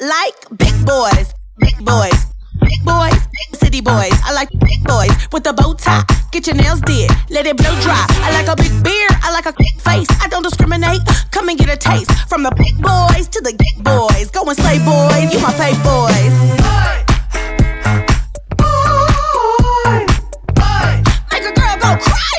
like big boys, big boys, big boys, big city boys. I like big boys with a bow tie. Get your nails did, let it blow dry. I like a big beard, I like a big face. I don't discriminate. Come and get a taste from the big boys to the big boys. Go and slay boys, you my fave boys. Make a girl go crazy.